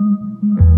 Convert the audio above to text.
Mm-hmm.